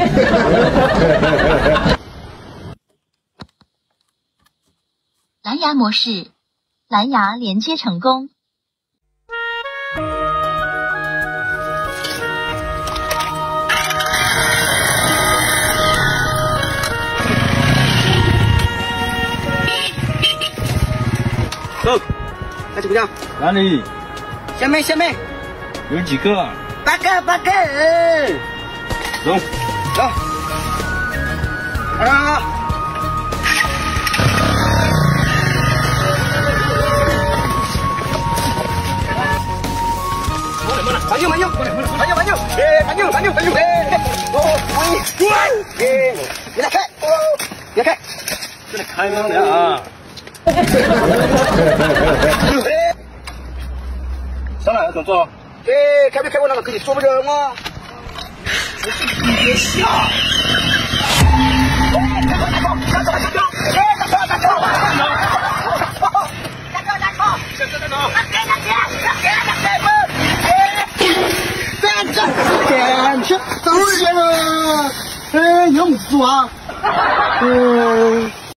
蓝牙模式，蓝牙连接成功。走，看怎么样？哪里？下面下面有几个？八个八个。走，走。啊！慢用慢用，慢用慢用，哎，慢用慢用慢用，哎，哦，喂，哎，别开，门了啊！上来怎么做？哎，开没开过那个可以说不着吗？你别笑。哎，大哥大哥，大哥大哥，哎，大哥大哥，大哥大哥，大哥大哥，大哥大哥，大哥大哥。天去，都是了，哎，又不做啊，嗯。